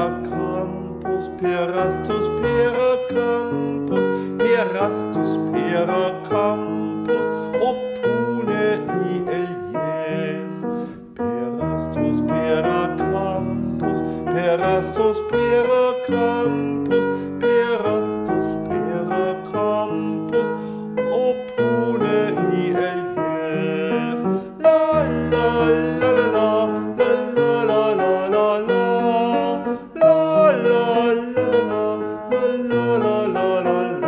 Peracampus, Perastus, Peracampus, Perastus, Peracampus, opune i elies. Perastus, Peracampus, Perastus, Peracampus, 啦啦啦啦。